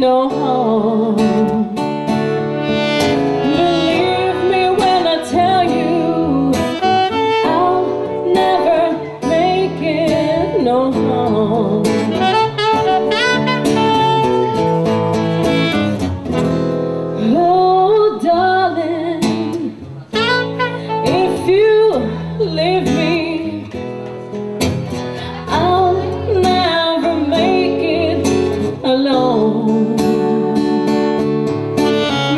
no harm. Believe me when I tell you, I'll never make it no harm. know.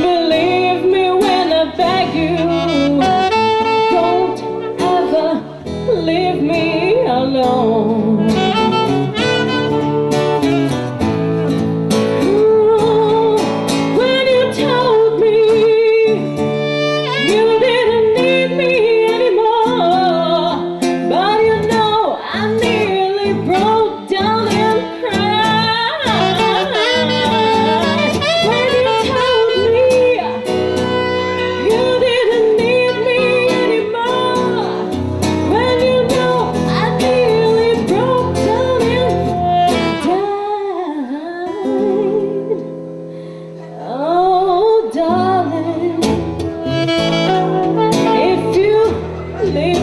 Believe me when I beg you, don't ever leave me alone. made